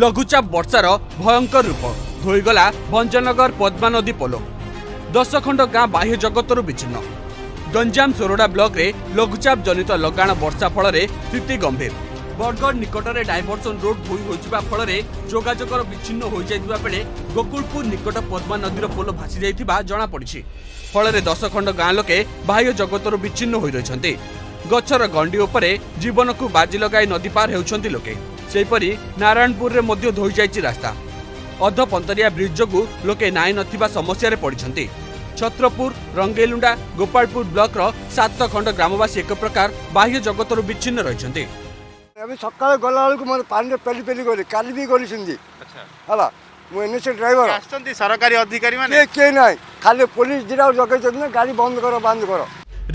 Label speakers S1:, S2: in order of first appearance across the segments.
S1: ଲଘୁଚାପ ବର୍ଷାର ଭୟଙ୍କର ରୂପ। ଧୋଇଗଲା ଭଞ୍ଜନଗର ପଦ୍ମା ନଦୀ ପୋଲ। ଦଶ ଖଣ୍ଡ ଗାଁ ବାହ୍ୟ ଜଗତରୁ ବିଚ୍ଛିନ୍ନ। ଗଞ୍ଜାମ ସୋରଡ଼ା ବ୍ଲକରେ ଲଘୁଚାପ ଜନିତ ଲଗାଣ ବର୍ଷା ଫଳରେ ସ୍ଥିତି ଗମ୍ଭୀର। ବରଗଡ଼ ନିକଟରେ ଡାଇଭରସନ ରୋଡ୍ ଧୋଇ ହୋଇଯିବା ଫଳରେ ଯୋଗାଯୋଗର ବିଚ୍ଛିନ୍ନ ହୋଇଯାଇଥିବା ବେଳେ ଗୋକୁଳପୁର ନିକଟ ପଦ୍ମା ନଦୀର ପୋଲ ଭାସି ଯାଇଥିବା ଜଣାପଡ଼ିଛି। ଫଳରେ ଦଶ ଖଣ୍ଡ ଗାଁ ଲୋକେ ବାହ୍ୟ ଜଗତରୁ ବିଚ୍ଛିନ୍ନ ହୋଇ ରହିଛନ୍ତି। ଗଛର ଗଣ୍ଡି ଉପରେ ଜୀବନକୁ ବାଜି ଲଗାଇ ନଦୀ ପାର ହେଉଛନ୍ତି ଲୋକେ। ସେହିପରି ନାରାୟଣପୁରରେ ମଧ୍ୟ ଧୋଇଯାଇଛି ରାସ୍ତା। ଅଧପନ୍ତରିଆ ବ୍ରିଜ୍ ଯୋଗୁଁ ଲୋକେ ନାଇଁ ନଥିବା ସମସ୍ୟାରେ ପଡ଼ିଛନ୍ତି। ଛତ୍ରପୁର ରଙ୍ଗେଇଲୁଣ୍ଡା ଗୋପାଳପୁର ବ୍ଲକର ସାତ ଖଣ୍ଡ ଗ୍ରାମବାସୀ ଏକ ପ୍ରକାର ବାହ୍ୟ ଜଗତରୁ ବିଚ୍ଛିନ୍ନ ରହିଛନ୍ତି।
S2: ଏବେ ସକାଳେ ଗଲାବେଳକୁ ମୋର ପାଣିରେ ପେଲି ପେଲି ଗଲି କାଲି ବି ଗଲି ସେମିତି। ହେଲା ମୁଁ ଏନ୍ ଏସ୍ ଡ୍ରାଇଭର
S3: ଆସୁଛନ୍ତି? ସରକାରୀ ଅଧିକାରୀ ମାନେ
S2: କିଏ ନାହିଁ ଖାଲି ପୋଲିସ ଦିଟା ଜଗେଇଛନ୍ତି ନା ଗାଡ଼ି ବନ୍ଦ କର ବନ୍ଦ କର।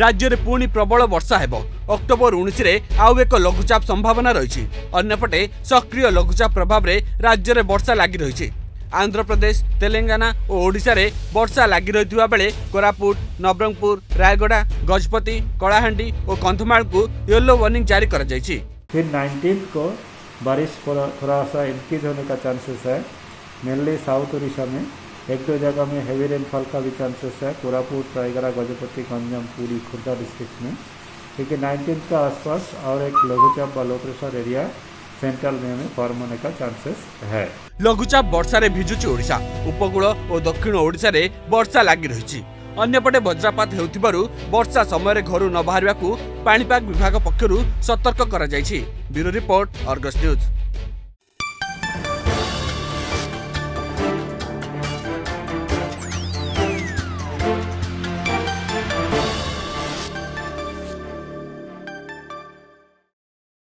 S1: ରାଜ୍ୟରେ ପୁଣି ପ୍ରବଳ ବର୍ଷା ହେବ ଅକ୍ଟୋବର ଉଣେଇଶରେ ଆଉ ଏକ ଲଘୁଚାପ ସମ୍ଭାବନା ରହିଛି ଅନ୍ୟପଟେ ସକ୍ରିୟ ଲଘୁଚାପ ପ୍ରଭାବରେ ରାଜ୍ୟରେ ବର୍ଷା ଲାଗି ରହିଛି ଆନ୍ଧ୍ରପ୍ରଦେଶ ତେଲେଙ୍ଗାନା ଓ ଓଡ଼ିଶାରେ ବର୍ଷା ଲାଗି ରହିଥିବା ବେଳେ କୋରାପୁଟ ନବରଙ୍ଗପୁର ରାୟଗଡ଼ା ଗଜପତି କଳାହାଣ୍ଡି ଓ କନ୍ଧମାଳକୁ ୟେଲୋ ୱାର୍ଣ୍ଣିଂ ଜାରି କରାଯାଇଛି
S4: फिर 19 को बारिश थोड़ा थोड़ा सा इंक्रीज होने का चांसेस है मेनली साउथ उड़ीसा में एक दो जगह में हैवी रेनफॉल का भी चांसेस है कोरापुट रायगढ़ गजपति गंजाम पूरी खुर्दा डिस्ट्रिक्ट में क्योंकि 19 का आसपास और एक लघुचाप व लो प्रेशर एरिया सेंट्रल में हमें फॉर्म होने का चांसेस है
S1: ଲଘୁଚାପ ବର୍ଷାରେ ଭିଜୁଛି ଓଡ଼ିଶା ଉପକୂଳ ଓ ଦକ୍ଷିଣ ଓଡ଼ିଶାରେ ବର୍ଷା ଲାଗି ରହିଛି ଅନ୍ୟପଟେ ବଜ୍ରପାତ ହେଉଥିବାରୁ ବର୍ଷା ସମୟରେ ଘରୁ ନ ବାହାରିବାକୁ ପାଣିପାଗ ବିଭାଗ ପକ୍ଷରୁ ସତର୍କ କରାଯାଇଛି ବ୍ୟୁରୋ ରିପୋର୍ଟ ଅର୍ଗସ୍ ନ୍ୟୁଜ୍